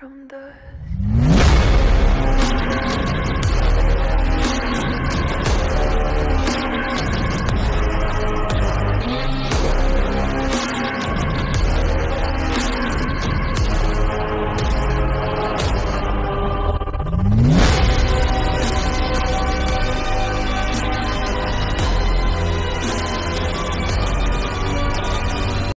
from the